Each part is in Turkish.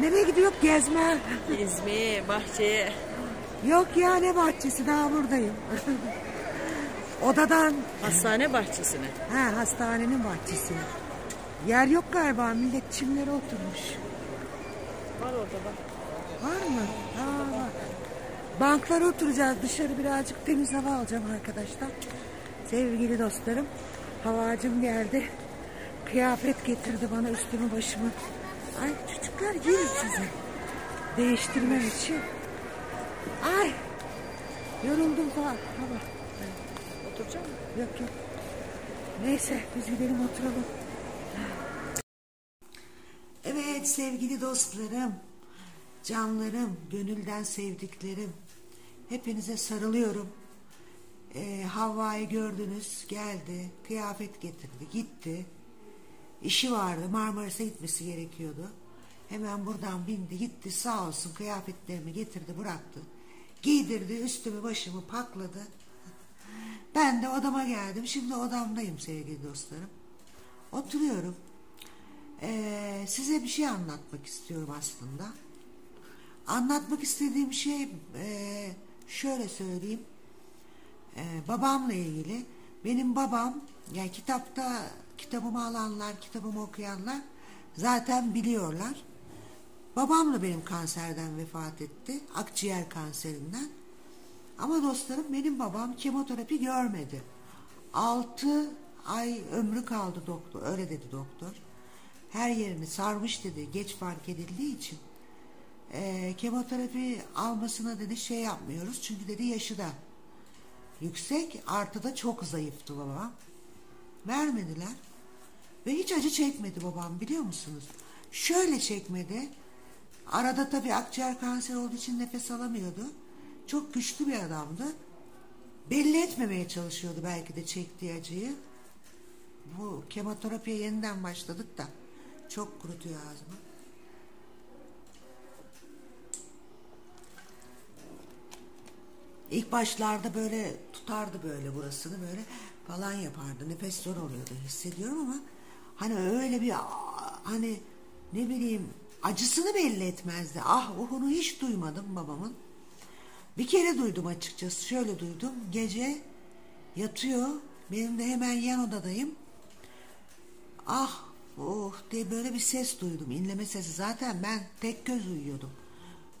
Nereye gidiyor gezme? Gezmeye, bahçeye. Yok ya ne bahçesi daha buradayım. Odadan Hastane bahçesine. ha hastanenin bahçesi. Yer yok galiba millet çimlere oturmuş. Var orada bak. Var mı? Aa, var. Banklara oturacağız. Dışarı birazcık temiz hava alacağım arkadaşlar. Sevgili dostlarım. Havacım geldi. Kıyafet getirdi bana üstümü başımı. Ay çocuklar giyin size. Değiştirmem için. Ay. Yoruldum falan. Tamam. Oturacak mısın? Yok yok. Neyse biz gidelim oturalım. Evet sevgili dostlarım, canlarım, gönülden sevdiklerim. Hepinize sarılıyorum. Ee, Havva'yı gördünüz, geldi, kıyafet getirdi, gitti. İşi vardı, Marmaris'e gitmesi gerekiyordu. Hemen buradan bindi, gitti sağ olsun kıyafetlerimi getirdi, bıraktı. Giydirdi, üstümü başımı pakladı. Ben de odama geldim. Şimdi odamdayım sevgili dostlarım. Oturuyorum. Ee, size bir şey anlatmak istiyorum aslında. Anlatmak istediğim şey e, şöyle söyleyeyim. Ee, babamla ilgili. Benim babam yani kitapta kitabımı alanlar, kitabımı okuyanlar zaten biliyorlar. Babam da benim kanserden vefat etti. Akciğer kanserinden. Ama dostlarım benim babam kemoterapi görmedi. 6 ay ömrü kaldı doktor. Öyle dedi doktor. Her yerini sarmış dedi. Geç fark edildiği için. Ee, kemoterapi almasına dedi şey yapmıyoruz. Çünkü dedi yaşı da yüksek. Artı da çok zayıftı babam. Vermediler. Ve hiç acı çekmedi babam biliyor musunuz? Şöyle çekmedi. Arada tabii akciğer kanseri olduğu için nefes alamıyordu. Çok güçlü bir adamdı. Belli etmemeye çalışıyordu belki de çektiği acıyı. Bu kemoterapiye yeniden başladık da çok kurutuyor ağzımı. İlk başlarda böyle tutardı böyle burasını böyle falan yapardı. Nefes zor oluyordu hissediyorum ama hani öyle bir hani ne bileyim acısını belli etmezdi. Ah onu hiç duymadım babamın. Bir kere duydum açıkçası. Şöyle duydum. Gece yatıyor. Benim de hemen yan odadayım. Ah oh diye böyle bir ses duydum. İnleme sesi. Zaten ben tek göz uyuyordum.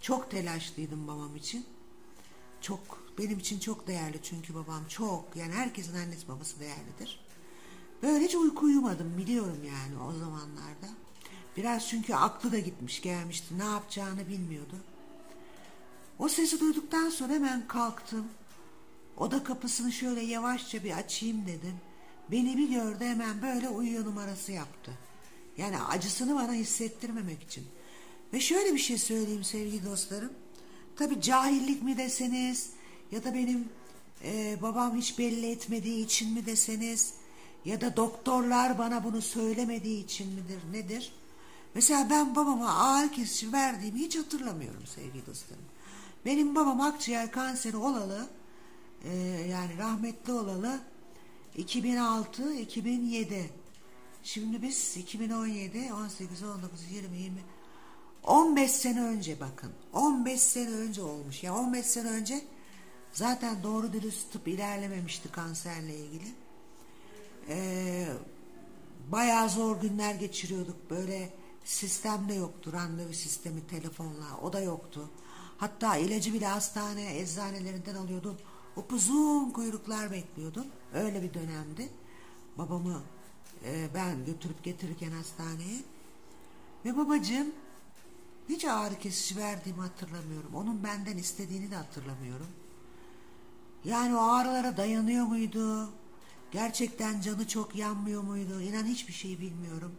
Çok telaşlıydım babam için. Çok benim için çok değerli çünkü babam çok yani herkesin annesi babası değerlidir. Böylece uyku uyumadım biliyorum yani o zamanlarda. Biraz çünkü aklı da gitmiş gelmişti ne yapacağını bilmiyordu. O sesi duyduktan sonra hemen kalktım. Oda kapısını şöyle yavaşça bir açayım dedim. Beni bir gördü hemen böyle uyuyor numarası yaptı. Yani acısını bana hissettirmemek için. Ve şöyle bir şey söyleyeyim sevgili dostlarım. Tabi cahillik mi deseniz ya da benim e, babam hiç belli etmediği için mi deseniz ya da doktorlar bana bunu söylemediği için midir nedir? Mesela ben babama ağır kesici verdiğimi hiç hatırlamıyorum sevgili dostlarım. Benim babam akciğer kanseri olalı e, yani rahmetli olalı 2006-2007 şimdi biz 2017 18 19 20 20 15 sene önce bakın 15 sene önce olmuş. Ya 15 sene önce zaten doğru dürüst tıp ilerlememişti kanserle ilgili. Ee, bayağı zor günler geçiriyorduk. Böyle sistemde yoktu randevu sistemi telefonla o da yoktu hatta ilacı bile hastane eczanelerinden alıyordum upuzun kuyruklar bekliyordum öyle bir dönemdi babamı e, ben götürüp getirirken hastaneye ve babacığım hiç ağrı kesici verdiğimi hatırlamıyorum. Onun benden istediğini de hatırlamıyorum. Yani o ağrılara dayanıyor muydu? Gerçekten canı çok yanmıyor muydu? İnan hiçbir şey bilmiyorum.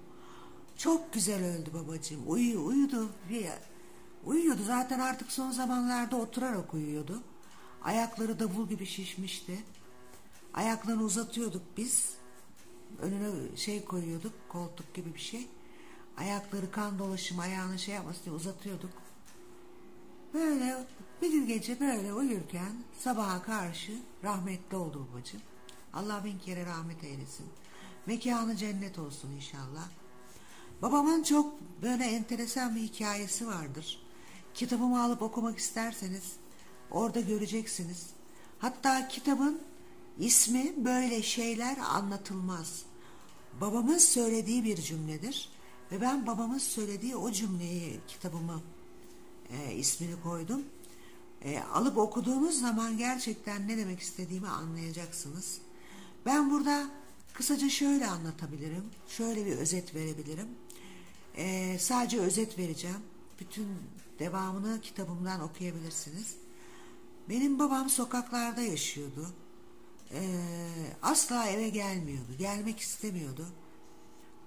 Çok güzel öldü babacığım. Uyu, uyudu. Uyuyordu zaten artık son zamanlarda oturarak uyuyordu. Ayakları davul gibi şişmişti. Ayaklarını uzatıyorduk biz. Önüne şey koyuyorduk koltuk gibi bir şey. Ayakları kan dolaşımı ayağını şey yapmasın diye uzatıyorduk. Böyle bir gece böyle uyurken sabaha karşı rahmetli oldu babacığım. Allah bin kere rahmet eylesin. Mekanı cennet olsun inşallah. Babamın çok böyle enteresan bir hikayesi vardır. Kitabımı alıp okumak isterseniz orada göreceksiniz. Hatta kitabın ismi böyle şeyler anlatılmaz. Babamın söylediği bir cümledir ve ben babamın söylediği o cümleyi kitabıma e, ismini koydum. E, alıp okuduğunuz zaman gerçekten ne demek istediğimi anlayacaksınız. Ben burada kısaca şöyle anlatabilirim, şöyle bir özet verebilirim. E, sadece özet vereceğim. Bütün devamını kitabımdan okuyabilirsiniz. Benim babam sokaklarda yaşıyordu. E, asla eve gelmiyordu, gelmek istemiyordu.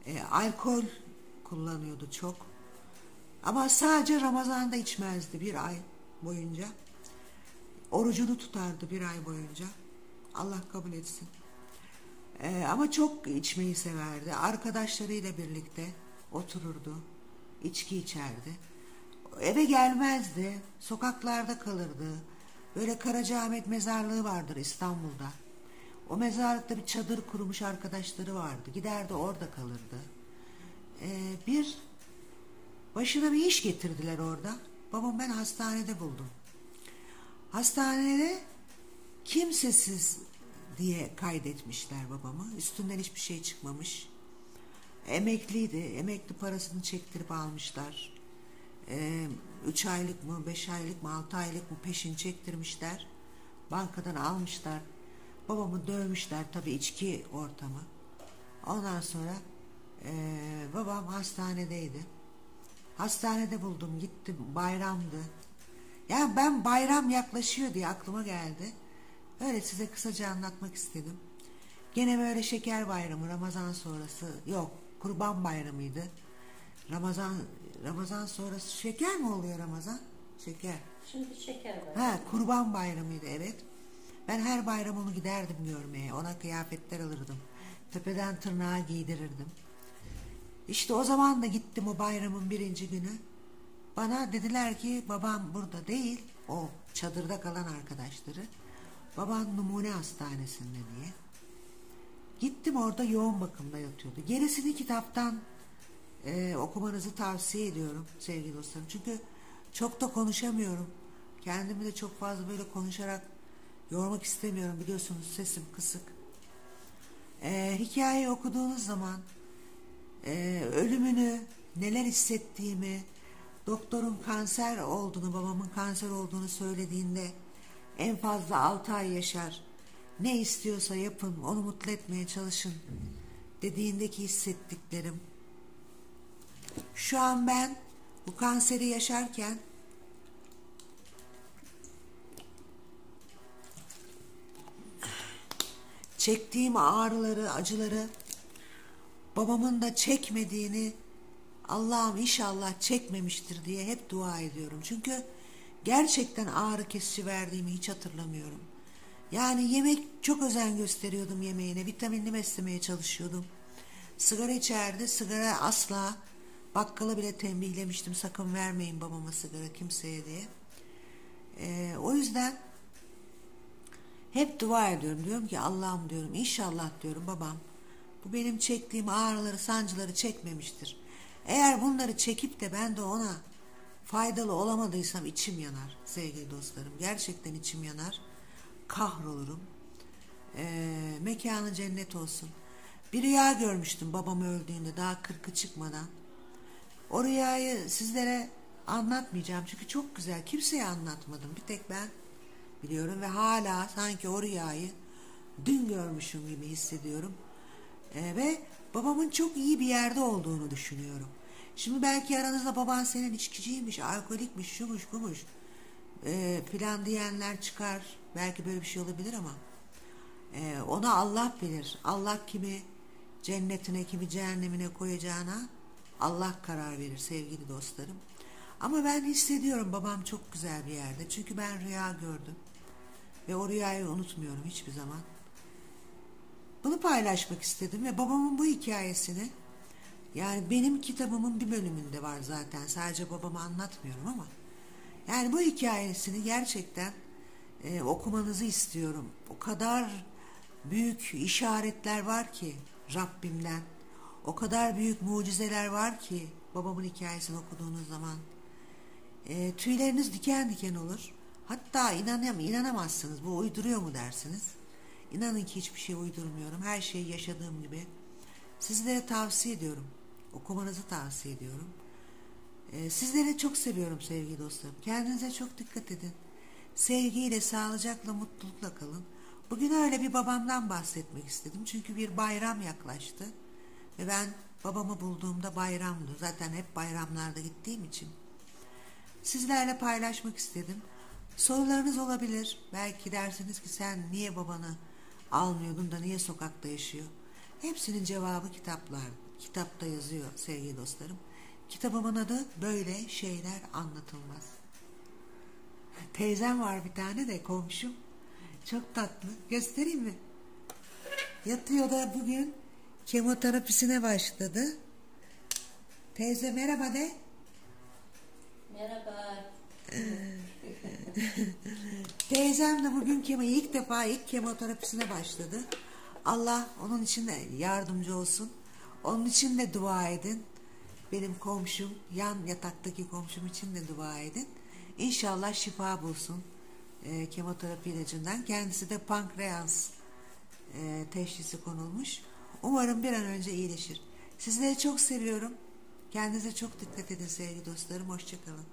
E, alkol kullanıyordu çok. Ama sadece Ramazan'da içmezdi bir ay boyunca. Orucunu tutardı bir ay boyunca. Allah kabul etsin. Ee, ama çok içmeyi severdi. Arkadaşlarıyla birlikte otururdu. içki içerdi. Eve gelmezdi. Sokaklarda kalırdı. Böyle Karacaahmet mezarlığı vardır İstanbul'da. O mezarlıkta bir çadır kurmuş arkadaşları vardı. Giderdi orada kalırdı. Ee, bir başına bir iş getirdiler orada. Babam ben hastanede buldum. Hastanede kimsesiz diye kaydetmişler babamı. Üstünden hiçbir şey çıkmamış. Emekliydi. Emekli parasını çektirip almışlar. Ee, üç aylık mı, beş aylık mı, altı aylık mı peşin çektirmişler. Bankadan almışlar. Babamı dövmüşler. Tabii içki ortamı. Ondan sonra e, babam hastanedeydi. Hastanede buldum gittim bayramdı. Yani ben bayram yaklaşıyor diye aklıma geldi. Öyle size kısaca anlatmak istedim. Gene böyle şeker bayramı Ramazan sonrası yok kurban bayramıydı. Ramazan Ramazan sonrası şeker mi oluyor Ramazan? Şeker. Şimdi şeker var. Ha kurban bayramıydı evet. Ben her bayram onu giderdim görmeye. Ona kıyafetler alırdım. Tepeden tırnağa giydirirdim. İşte o zaman da gittim o bayramın birinci günü. Bana dediler ki babam burada değil. O çadırda kalan arkadaşları. Baban numune hastanesinde diye. Gittim orada yoğun bakımda yatıyordu. Gerisini kitaptan e, okumanızı tavsiye ediyorum sevgili dostlarım. Çünkü çok da konuşamıyorum. Kendimi de çok fazla böyle konuşarak yormak istemiyorum. Biliyorsunuz sesim kısık. E, hikayeyi okuduğunuz zaman e, ölümünü, neler hissettiğimi, doktorun kanser olduğunu, babamın kanser olduğunu söylediğinde en fazla 6 ay yaşar. Ne istiyorsa yapın, onu mutlu etmeye çalışın dediğindeki hissettiklerim. Şu an ben bu kanseri yaşarken çektiğim ağrıları, acıları babamın da çekmediğini Allah'ım inşallah çekmemiştir diye hep dua ediyorum. Çünkü gerçekten ağrı kesici verdiğimi hiç hatırlamıyorum. Yani yemek çok özen gösteriyordum yemeğine. Vitaminli beslemeye çalışıyordum. Sigara içerdi. Sigara asla bakkala bile tembihlemiştim. Sakın vermeyin babama sigara kimseye diye. Ee, o yüzden hep dua ediyorum. Diyorum ki Allah'ım diyorum inşallah diyorum babam bu benim çektiğim ağrıları sancıları çekmemiştir. Eğer bunları çekip de ben de ona faydalı olamadıysam içim yanar sevgili dostlarım. Gerçekten içim yanar. Kahrolurum. Ee, mekanı cennet olsun. Bir rüya görmüştüm babam öldüğünde daha kırkı çıkmadan. O rüyayı sizlere anlatmayacağım çünkü çok güzel. Kimseye anlatmadım. Bir tek ben biliyorum ve hala sanki o rüyayı dün görmüşüm gibi hissediyorum. Ee, ve babamın çok iyi bir yerde olduğunu düşünüyorum. Şimdi belki aranızda baban senin içkiciymiş, alkolikmiş, şumuş, bumuş e, filan diyenler çıkar. Belki böyle bir şey olabilir ama e, ona Allah bilir. Allah kimi cennetine, kimi cehennemine koyacağına Allah karar verir sevgili dostlarım. Ama ben hissediyorum babam çok güzel bir yerde. Çünkü ben rüya gördüm. Ve o rüyayı unutmuyorum hiçbir zaman. Bunu paylaşmak istedim ve babamın bu hikayesini yani benim kitabımın bir bölümünde var zaten. Sadece babama anlatmıyorum ama yani bu hikayesini gerçekten e, okumanızı istiyorum. O kadar büyük işaretler var ki Rabbimden. O kadar büyük mucizeler var ki babamın hikayesini okuduğunuz zaman. E, tüyleriniz diken diken olur. Hatta inanam inanamazsınız bu uyduruyor mu dersiniz. İnanın ki hiçbir şey uydurmuyorum. Her şeyi yaşadığım gibi. Sizlere tavsiye ediyorum. Okumanızı tavsiye ediyorum. Ee, sizleri çok seviyorum sevgili dostlarım. Kendinize çok dikkat edin. Sevgiyle, sağlıcakla, mutlulukla kalın. Bugün öyle bir babamdan bahsetmek istedim. Çünkü bir bayram yaklaştı. Ve ben babamı bulduğumda bayramdı. Zaten hep bayramlarda gittiğim için. Sizlerle paylaşmak istedim. Sorularınız olabilir. Belki dersiniz ki sen niye babanı almıyordun da niye sokakta yaşıyor? Hepsinin cevabı kitaplar. Kitapta yazıyor sevgili dostlarım. Kitabımın adı Böyle Şeyler Anlatılmaz. Teyzem var bir tane de komşum. Çok tatlı. Göstereyim mi? Yatıyor da bugün kemoterapisine başladı. Teyze merhaba de. Merhaba. Teyzem de bugün kemo ilk defa ilk kemoterapisine başladı. Allah onun için de yardımcı olsun. Onun için de dua edin. Benim komşum, yan yataktaki komşum için de dua edin. İnşallah şifa bulsun e, kemoterapi ilacından. Kendisi de pankreas e, teşhisi konulmuş. Umarım bir an önce iyileşir. Sizleri çok seviyorum. Kendinize çok dikkat edin sevgili dostlarım. Hoşçakalın.